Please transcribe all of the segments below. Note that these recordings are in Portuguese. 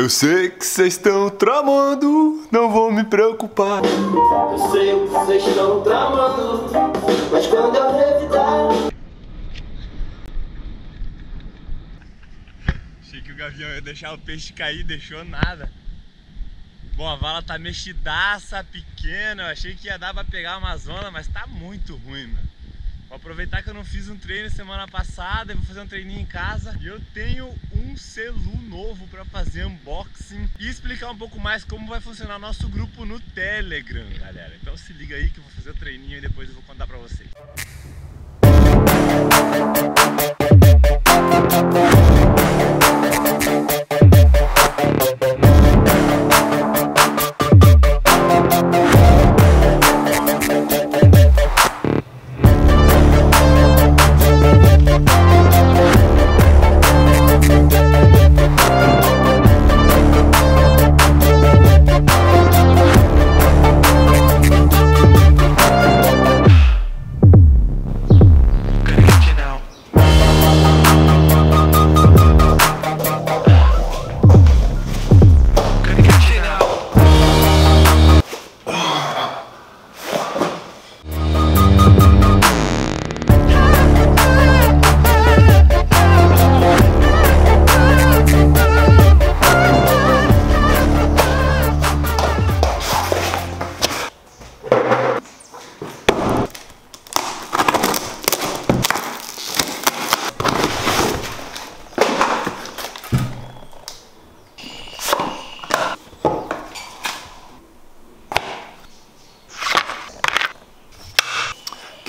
Eu sei que vocês estão tramando, não vou me preocupar. Eu sei o que vocês estão tramando, mas quando eu revidar. Achei que o gavião ia deixar o peixe cair, deixou nada. Bom, a vala tá mexidaça, pequena. Eu achei que ia dar pra pegar uma zona, mas tá muito ruim, meu. Vou aproveitar que eu não fiz um treino semana passada, vou fazer um treininho em casa. E eu tenho um celu novo para fazer unboxing e explicar um pouco mais como vai funcionar nosso grupo no Telegram, galera. Então se liga aí que eu vou fazer o treininho e depois eu vou contar para vocês.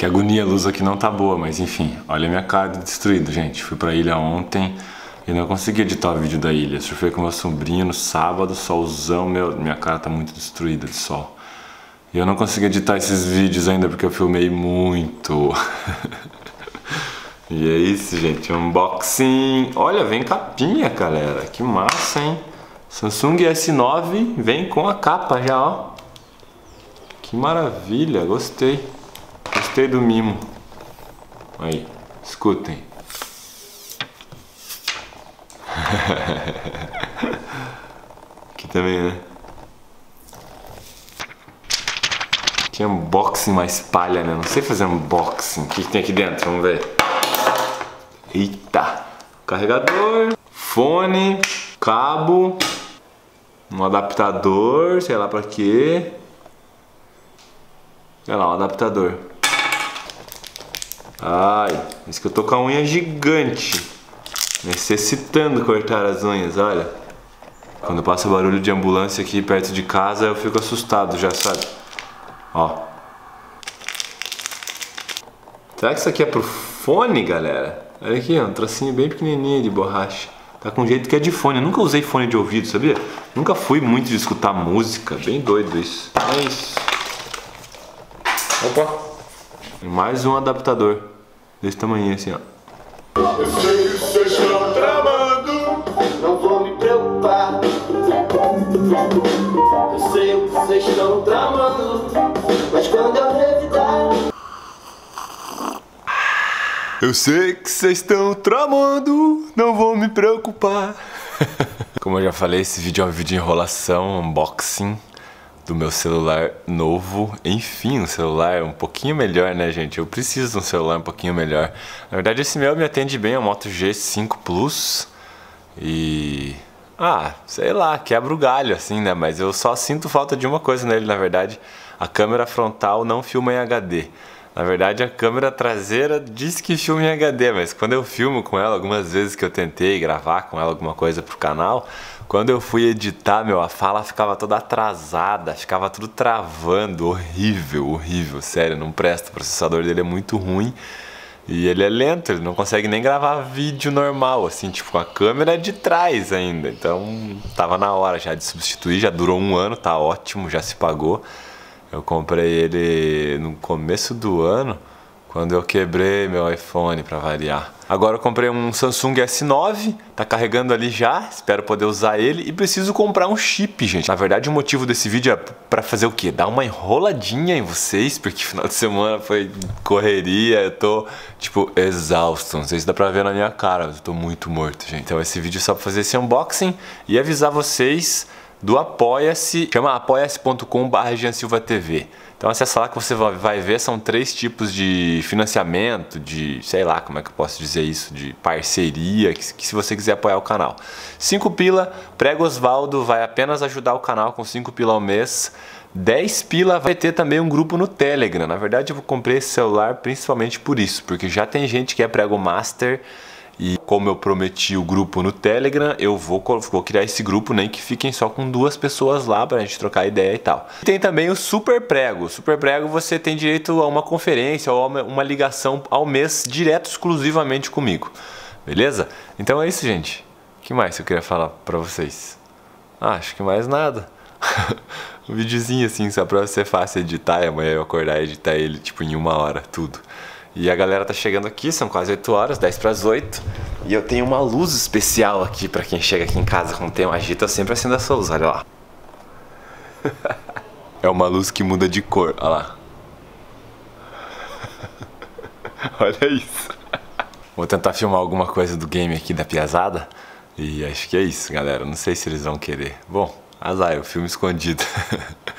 Que agonia, a luz aqui não tá boa, mas enfim, olha a minha cara destruída, gente. Fui pra ilha ontem e não consegui editar o vídeo da ilha. Surfei com meu sobrinho no sábado, solzão, meu, minha cara tá muito destruída de sol. E eu não consegui editar esses vídeos ainda porque eu filmei muito. e é isso, gente, unboxing. Olha, vem capinha, galera, que massa, hein? Samsung S9 vem com a capa já, ó. Que maravilha, gostei. Gostei do mimo. Aí, escutem. Aqui também, né? Que unboxing mais palha, né? Não sei fazer unboxing. O que, que tem aqui dentro? Vamos ver. Eita! Carregador, fone, cabo, um adaptador, sei lá pra quê. Olha lá, um adaptador. Ai, isso que eu tô com a unha gigante. Necessitando cortar as unhas, olha. Quando passa barulho de ambulância aqui perto de casa, eu fico assustado já, sabe? Ó. Será que isso aqui é pro fone, galera? Olha aqui, ó, um trocinho bem pequenininho de borracha. Tá com jeito que é de fone. Eu nunca usei fone de ouvido, sabia? Nunca fui muito de escutar música. Bem doido isso. É isso. Opa! Mais um adaptador. Desse tamanho assim, ó. Eu sei que vocês estão tramando, não vou me preocupar. Eu sei o que vocês estão tramando, mas quando eu revidar. Eu sei que vocês estão tramando, não vou me preocupar. Como eu já falei, esse vídeo é um vídeo de enrolação, unboxing do meu celular novo. Enfim, um celular um pouquinho melhor, né, gente? Eu preciso de um celular um pouquinho melhor. Na verdade, esse meu me atende bem, é o Moto G5 Plus. E. Ah, sei lá, quebra o galho, assim, né? Mas eu só sinto falta de uma coisa nele, na verdade. A câmera frontal não filma em HD. Na verdade, a câmera traseira diz que filma em HD, mas quando eu filmo com ela, algumas vezes que eu tentei gravar com ela alguma coisa pro canal, quando eu fui editar, meu, a fala ficava toda atrasada, ficava tudo travando, horrível, horrível, sério, não presta. O processador dele é muito ruim e ele é lento, ele não consegue nem gravar vídeo normal, assim, tipo, com a câmera de trás ainda. Então, tava na hora já de substituir, já durou um ano, tá ótimo, já se pagou. Eu comprei ele no começo do ano quando eu quebrei meu iPhone para variar. Agora eu comprei um Samsung S9, tá carregando ali já, espero poder usar ele e preciso comprar um chip, gente. Na verdade, o motivo desse vídeo é para fazer o quê? Dar uma enroladinha em vocês, porque final de semana foi correria, eu tô tipo exausto. Não sei se dá pra ver na minha cara, eu tô muito morto, gente. Então esse vídeo é só pra fazer esse unboxing e avisar vocês do Apoia-se, chama apoia-se.com.br. Então acessa lá que você vai ver, são três tipos de financiamento, de, sei lá, como é que eu posso dizer isso, de parceria, que, que se você quiser apoiar o canal. 5 pila, prego Osvaldo vai apenas ajudar o canal com 5 pila ao mês. 10 pila vai ter também um grupo no Telegram. Na verdade, eu comprei esse celular principalmente por isso, porque já tem gente que é prego master e como eu prometi o grupo no Telegram, eu vou, vou criar esse grupo, nem que fiquem só com duas pessoas lá pra gente trocar ideia e tal. E tem também o Super Prego. Super Prego você tem direito a uma conferência ou uma, ligação ao mês direto exclusivamente comigo. Beleza? Então é isso, gente. O que mais eu queria falar pra vocês? Ah, acho que mais nada. um videozinho assim, só pra ser fácil editar e amanhã eu acordar e editar ele tipo em uma hora, tudo. E a galera tá chegando aqui, são quase 8 horas, 10 para as 8. E eu tenho uma luz especial aqui para quem chega aqui em casa quando tem um agito, eu sempre acendo essa luz, olha lá. é uma luz que muda de cor, olha lá. olha isso. Vou tentar filmar alguma coisa do game aqui da piazada. E acho que é isso, galera. Não sei se eles vão querer. Bom, azar, o filme escondido.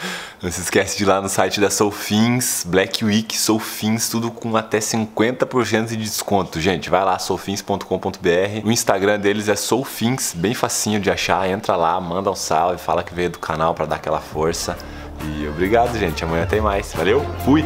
Não se esquece de ir lá no site da Soulfins, Black Week, Soulfins, tudo com até 50% de desconto. Gente, vai lá, soulfins.com.br. O Instagram deles é Soulfins, bem facinho de achar. Entra lá, manda um salve, fala que veio do canal para dar aquela força. E obrigado, gente. Amanhã tem mais. Valeu, fui!